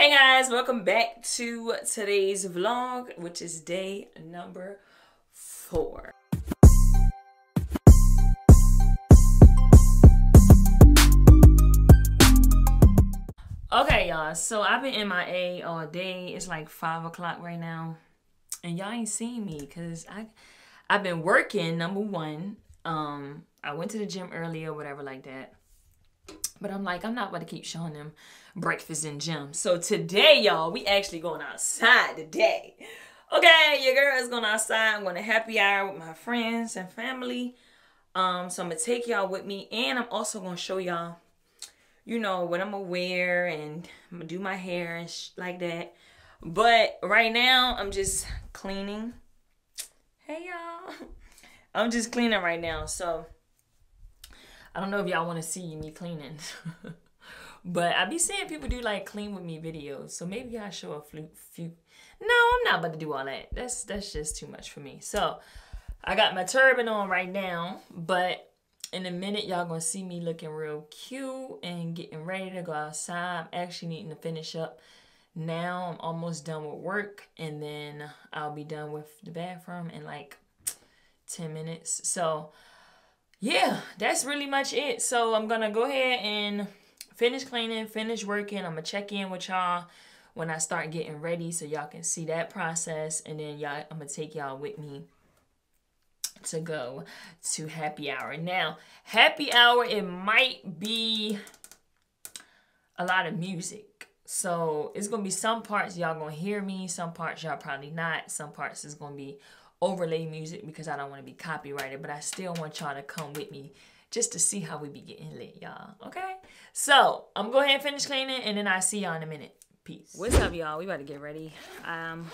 Hey guys, welcome back to today's vlog, which is day number four. Okay, y'all, so I've been MIA all day. It's like five o'clock right now. And y'all ain't seen me because I I've been working, number one. Um, I went to the gym earlier, whatever like that. But I'm like, I'm not about to keep showing them breakfast in gym. So today, y'all, we actually going outside today. Okay, your girl is going outside. I'm going to happy hour with my friends and family. Um, so I'm to take y'all with me. And I'm also going to show y'all, you know, what I'm to wear. And I'm to do my hair and like that. But right now, I'm just cleaning. Hey, y'all. I'm just cleaning right now. So I don't know if y'all want to see me cleaning. but I be seeing people do like clean with me videos. So maybe I show a few. No, I'm not about to do all that. That's that's just too much for me. So I got my turban on right now, but in a minute y'all gonna see me looking real cute and getting ready to go outside. I'm actually needing to finish up now. I'm almost done with work and then I'll be done with the bathroom in like 10 minutes. So yeah, that's really much it. So I'm gonna go ahead and finish cleaning, finish working. I'm gonna check in with y'all when I start getting ready so y'all can see that process. And then y'all, I'm gonna take y'all with me to go to happy hour. Now, happy hour, it might be a lot of music. So it's gonna be some parts y'all gonna hear me, some parts y'all probably not, some parts is gonna be overlay music because I don't want to be copyrighted, but I still want y'all to come with me just to see how we be getting lit, y'all. Okay? So, I'm going to go ahead and finish cleaning, and then I'll see y'all in a minute. Peace. What's up, y'all? We about to get ready. Um,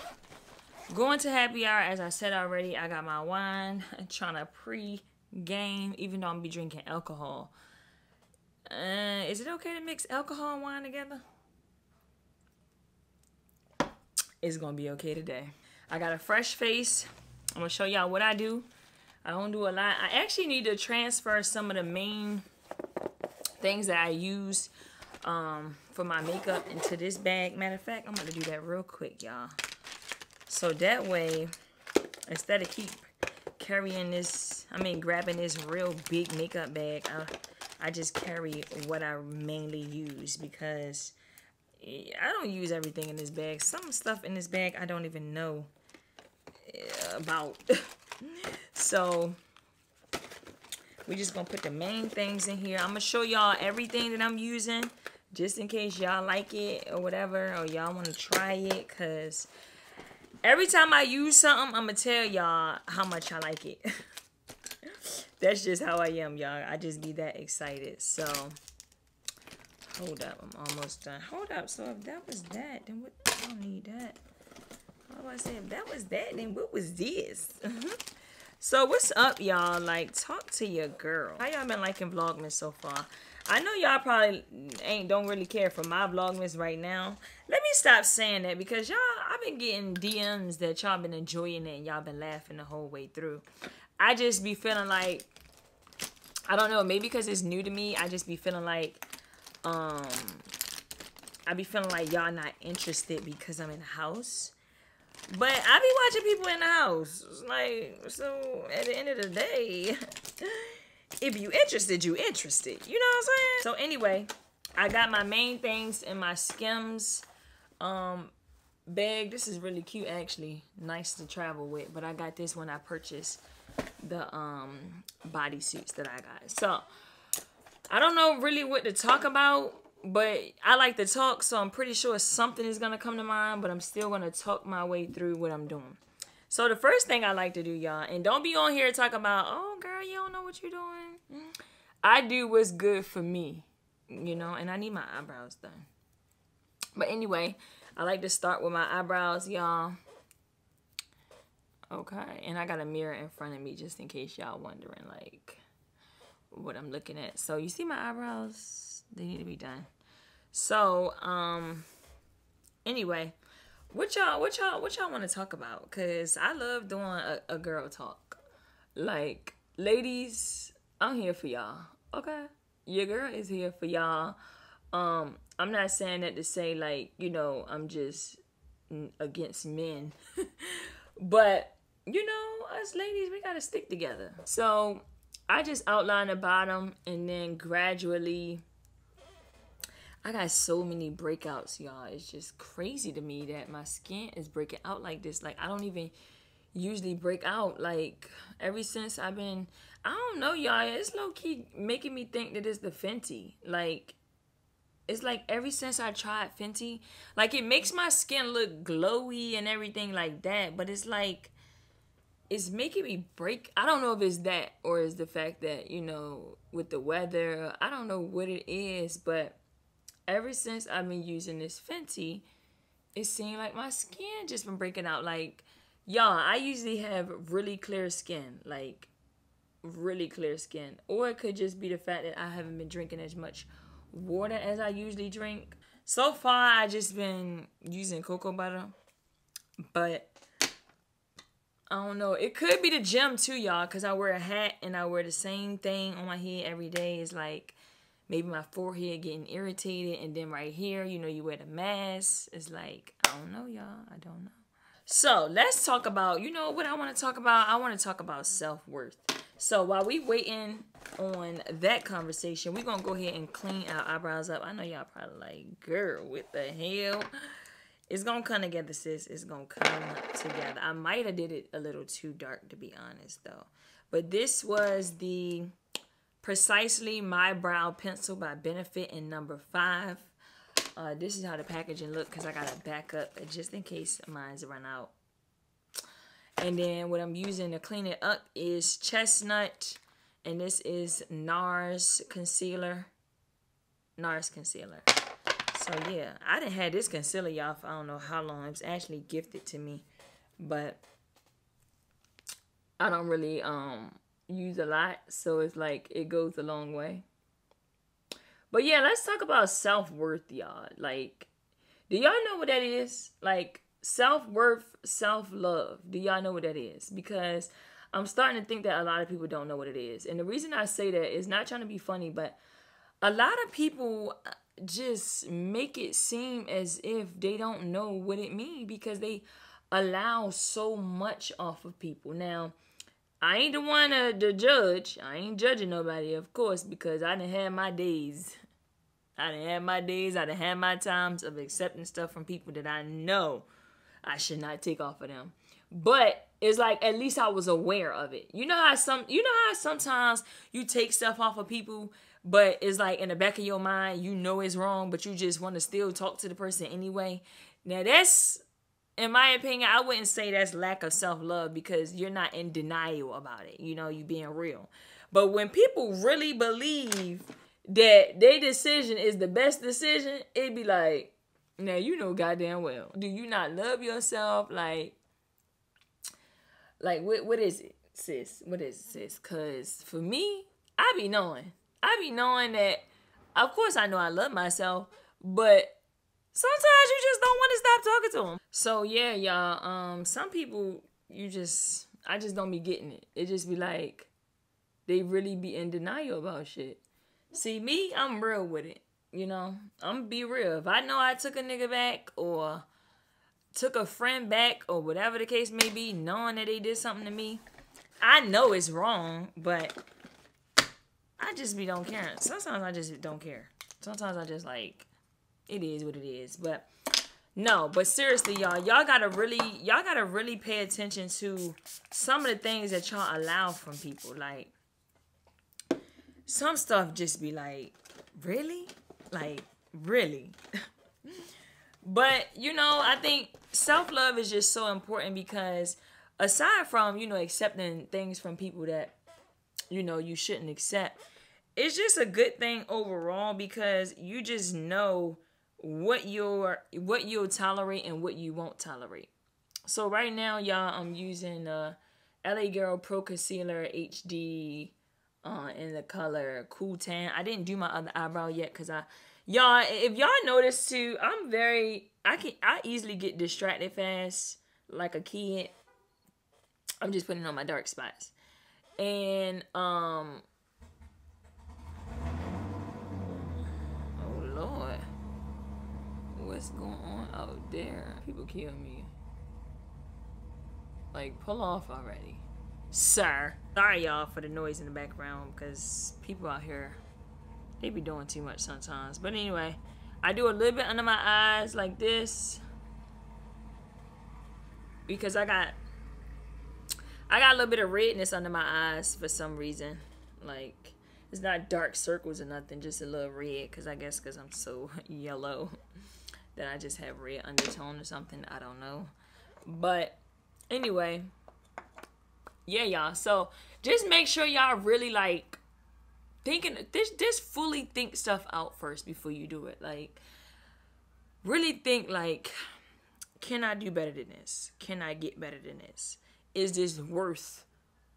going to happy hour, as I said already. I got my wine. I'm trying to pre-game, even though I'm be drinking alcohol. Uh, is it okay to mix alcohol and wine together? It's to be okay today. I got a fresh face. I'm gonna show y'all what I do. I don't do a lot. I actually need to transfer some of the main things that I use um, for my makeup into this bag. Matter of fact, I'm gonna do that real quick, y'all. So that way, instead of keep carrying this, I mean grabbing this real big makeup bag, I, I just carry what I mainly use because I don't use everything in this bag. Some stuff in this bag I don't even know about. so we just gonna put the main things in here. I'm gonna show y'all everything that I'm using just in case y'all like it or whatever or y'all want to try it because every time I use something I'm gonna tell y'all how much I like it. That's just how I am y'all. I just be that excited. So hold up. I'm almost done. Hold up. So if that was that then what I don't need that. I was saying, that was that, then what was this? so what's up, y'all? Like, talk to your girl. How y'all been liking Vlogmas so far? I know y'all probably ain't don't really care for my Vlogmas right now. Let me stop saying that because y'all, I've been getting DMs that y'all been enjoying it and y'all been laughing the whole way through. I just be feeling like, I don't know, maybe because it's new to me, I just be feeling like, um, I be feeling like y'all not interested because I'm in the house. But I be watching people in the house. Like, so at the end of the day, if you interested, you interested. You know what I'm saying? So anyway, I got my main things in my Skims um bag. This is really cute actually. Nice to travel with. But I got this when I purchased the um bodysuits that I got. So I don't know really what to talk about but I like to talk, so I'm pretty sure something is going to come to mind, but I'm still going to talk my way through what I'm doing. So the first thing I like to do, y'all, and don't be on here talking about, oh, girl, you don't know what you're doing. I do what's good for me, you know, and I need my eyebrows done. But anyway, I like to start with my eyebrows, y'all. Okay, and I got a mirror in front of me just in case y'all wondering, like, what I'm looking at. So you see my eyebrows? They need to be done. So, um, anyway, what y'all, what y'all, what y'all want to talk about? Cause I love doing a, a girl talk. Like, ladies, I'm here for y'all. Okay, your girl is here for y'all. Um, I'm not saying that to say like, you know, I'm just against men. but, you know, us ladies, we got to stick together. So, I just outline the bottom and then gradually I got so many breakouts, y'all. It's just crazy to me that my skin is breaking out like this. Like I don't even usually break out. Like ever since I've been I don't know, y'all. It's low key making me think that it's the Fenty. Like it's like ever since I tried Fenty, like it makes my skin look glowy and everything like that. But it's like it's making me break. I don't know if it's that or is the fact that you know with the weather. I don't know what it is, but ever since I've been using this Fenty, it seemed like my skin just been breaking out. Like y'all, I usually have really clear skin, like really clear skin, or it could just be the fact that I haven't been drinking as much water as I usually drink. So far, I just been using cocoa butter, but I don't know. It could be the gym too, y'all, because I wear a hat and I wear the same thing on my head every day. It's like maybe my forehead getting irritated, and then right here, you know, you wear the mask. It's like, I don't know, y'all. I don't know. So let's talk about, you know what I want to talk about? I want to talk about self worth. So while we waiting on that conversation, we're gonna go ahead and clean our eyebrows up. I know y'all probably like, girl, what the hell? It's gonna come together, sis. It's gonna come together. I might have did it a little too dark to be honest though. But this was the Precisely My Brow Pencil by Benefit in number five. Uh, this is how the packaging look because I got to back up just in case mine's run out. And then what I'm using to clean it up is Chestnut. And this is NARS Concealer. NARS Concealer. So yeah, I didn't have this concealer, y'all, for I don't know how long. It was actually gifted to me. But I don't really um use a lot. So it's like it goes a long way. But yeah, let's talk about self worth, y'all. Like, do y'all know what that is? Like, self worth, self love. Do y'all know what that is? Because I'm starting to think that a lot of people don't know what it is. And the reason I say that is not trying to be funny, but a lot of people uh, just make it seem as if they don't know what it means because they allow so much off of people. Now, I ain't the one to, to judge. I ain't judging nobody, of course, because I done had my days. I done had my days. I done had my times of accepting stuff from people that I know I should not take off of them. But it's like at least I was aware of it. You know how some you know how sometimes you take stuff off of people, but it's like in the back of your mind you know it's wrong, but you just want to still talk to the person anyway. Now that's in my opinion, I wouldn't say that's lack of self love because you're not in denial about it. You know, you being real. But when people really believe that their decision is the best decision, it'd be like, now you know goddamn well. Do you not love yourself? Like, like what what is it, sis? What is it, sis? Cause for me, I be knowing. I be knowing that of course I know I love myself, but sometimes you just stop talking to them. So yeah, y'all. Um, some people you just I just don't be getting it. It just be like they really be in denial about shit. See me, I'm real with it. You know, I'm be real. If I know I took a nigga back or took a friend back or whatever the case may be, knowing that they did something to me, I know it's wrong, but I just be don't care. Sometimes I just don't care. Sometimes I just like it is what it is. But no, but seriously, y'all, y'all gotta really, y'all gotta really pay attention to some of the things that y'all allow from people. Like some stuff just be like, really, like really. but you know, I think self love is just so important because aside from you know accepting things from people that you know you shouldn't accept it's just a good thing overall because you just know what you're what you'll tolerate and what you won't tolerate. So right now, y'all, I'm using uh LA Girl Pro Concealer HD uh in the color Cool Tan. I didn't do my other eyebrow yet because I y'all if y'all notice too, I'm very I can I easily get distracted fast like a kid. I'm just putting on my dark spots. And um Oh Lord what's going on out there? People kill me. Like, pull off already. Sir. Sorry, y'all, for the noise in the background because people out here, they be doing too much sometimes. But anyway, I do a little bit under my eyes like this because I got I got a little bit of redness under my eyes for some reason. Like, it's not dark circles or nothing, just a little red. Because I guess because I'm so yellow that I just have red undertone or something. I don't know. But anyway, yeah, y'all. So just make sure y'all really like thinking this this fully think stuff out first before you do it. Like really think like can I do better than this? Can I get better than this? Is this worth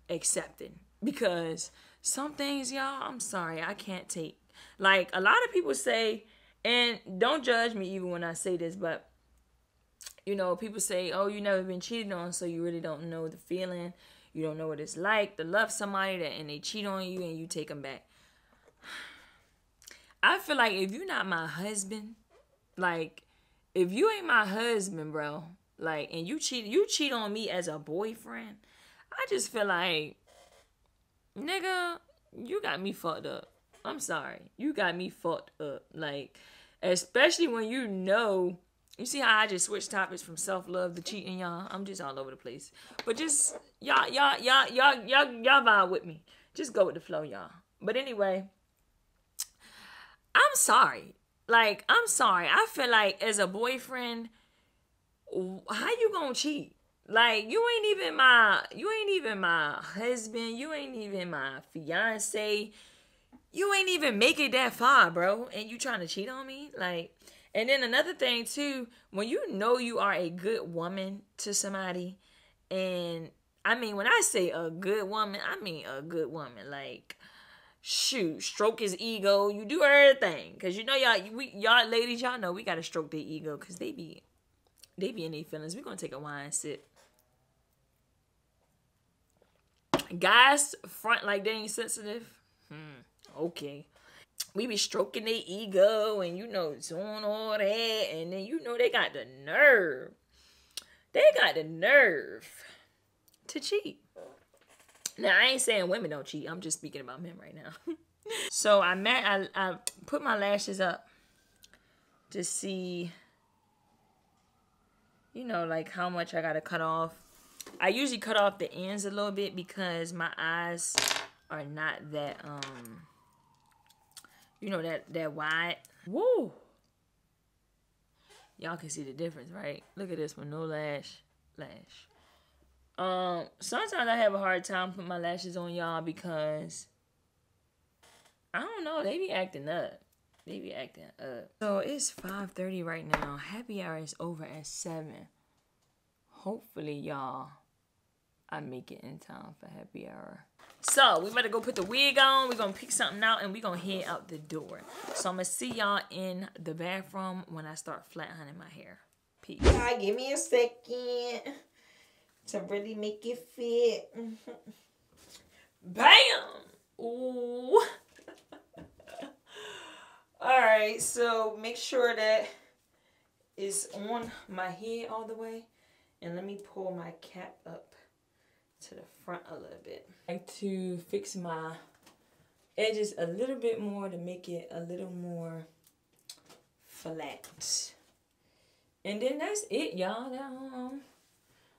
accepting? Because some things, y'all, I'm sorry, I can't take. Like a lot of people say, and don't judge me even when I say this, but you know, people say, "Oh, you never been cheated on, so you really don't know the feeling. You don't know what it's like to love somebody that and they cheat on you and you take them back." I feel like if you're not my husband, like if you ain't my husband, bro, like and you cheat you cheat on me as a boyfriend, I just feel like nigga, you got me fucked up. I'm sorry. You got me fucked up. Like, especially when you know, you see how I just switched topics from self love to cheating, y'all. I'm just all over the place. But just y'all, y'all, y'all, y'all, y'all, y'all vibe with me. Just go with the flow, y'all. But anyway, I'm sorry. Like, I'm sorry. I feel like as a boyfriend, how you gonna cheat? Like you ain't even my you ain't even my husband, you ain't even my fiance. You ain't even make it that far, bro, and you trying to cheat on me? Like and then another thing too, when you know you are a good woman to somebody and I mean when I say a good woman, I mean a good woman like shoot, stroke his ego. You do everything, cause you know y'all, we y'all ladies, y'all know we gotta stroke their ego, cause they be, they be in their feelings. We gonna take a wine sip. Guys front like they ain't sensitive. Hmm. Okay. We be stroking their ego and you know doing all that, and then you know they got the nerve. They got the nerve to cheat. Now I ain't saying women don't cheat. I'm just speaking about men right now. so I met I I put my lashes up to see you know like how much I gotta cut off I usually cut off the ends a little bit because my eyes are not that um you know that that wide. Woo! Y'all can see the difference, right? Look at this one, no lash, lash. Um, sometimes I have a hard time putting my lashes on y'all because I don't know, they be acting up. They be acting up. So it's 5:30 right now. Happy hour is over at 7. Hopefully, y'all I make it in time for happy hour. So we better go put the wig on. We're gonna pick something out and we're gonna head out the door. So I'm gonna see y'all in the bathroom when I start flat hunting my hair. Peace. Yeah, give me a second to really make it fit. Bam! Ooh. Alright, so make sure that is on my head all the way. And let me pull my cap up to the front a little bit. I like to fix my edges a little bit more to make it a little more flat. And then that's it, y'all.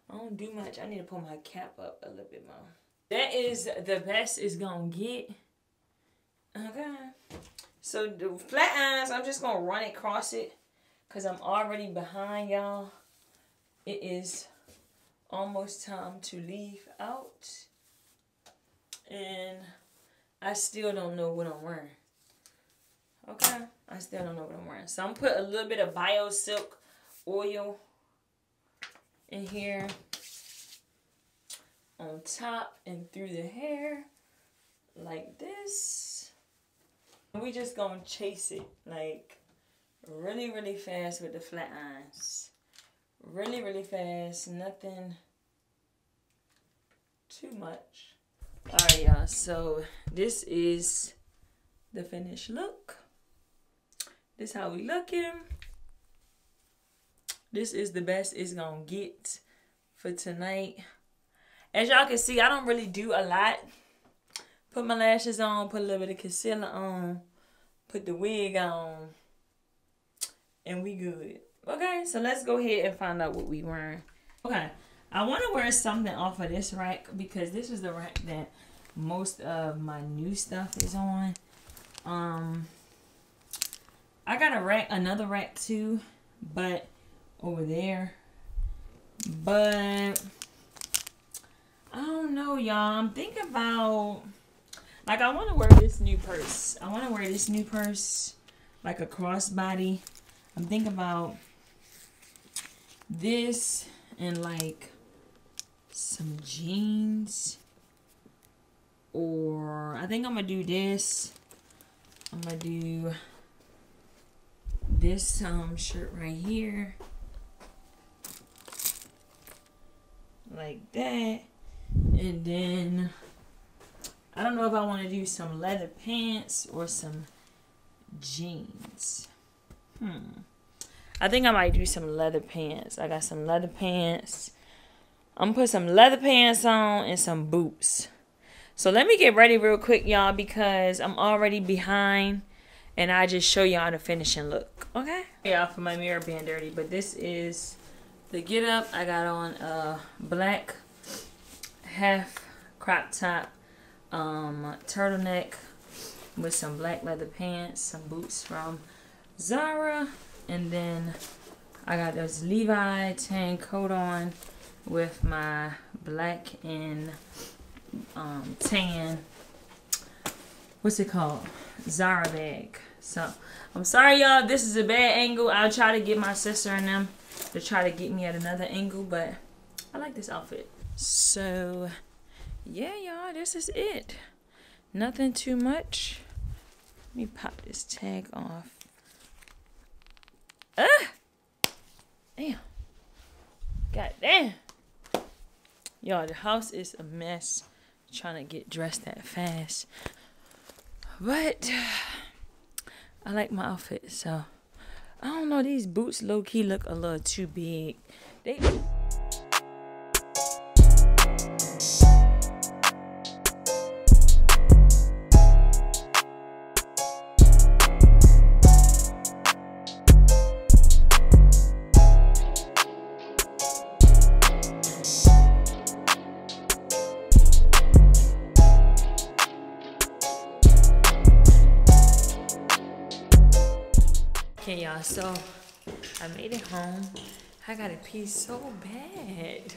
I don't do much. I need to pull my cap up a little bit more. That is the best it's gonna get. Okay. So the flat irons, I'm just gonna run it across it because I'm already behind y'all. It is almost time to leave out. And I still don't know what I'm wearing. Okay? I still don't know what I'm wearing. So I'm put a little bit of Bio Silk oil in here on top and through the hair like this. We just gonna chase it like really, really fast with the flat irons really, really fast. Nothing too much. Alright, y'all. So this is the finished look. This how we looking. This is the best it's gonna get for tonight. As y'all can see, I don't really do a lot. Put my lashes on, put a little bit of concealer on, put the wig on, and we good. Okay, so let's go ahead and find out what we wearing. Okay, I want to wear something off of this rack because this is the rack that most of my new stuff is on. Um, I got a rack, another rack too, but over there. But I don't know, y'all. I'm thinking about like I want to wear this new purse. I want to wear this new purse, like a crossbody. I'm thinking about this and like some jeans or I think I'm gonna do this. I'm gonna do this um shirt right here. Like that. And then I don't know if I want to do some leather pants or some jeans. Hmm I think I might do some leather pants I got some leather pants I'm gonna put some leather pants on and some boots so let me get ready real quick, y'all, because I'm already behind and I just show y'all the finishing look. Okay? Yeah, for my mirror being dirty, but this is the get up. I got on a black half crop top um, turtleneck with some black leather pants, some boots from Zara, and then I got this Levi tan coat on with my black and um, tan, what's it called? Zara bag. So, I'm sorry, y'all. This is a bad angle. I'll try to get my sister and them to try to get me at another angle, but I like this outfit. So, yeah, y'all, this is it. Nothing too much. Let me pop this tag off. Ah! Damn. God damn. Y'all, the house is a mess trying to get dressed that fast. But I like my outfit, so I don't know. These boots low key look a little too big. They home. I got a piece so bad.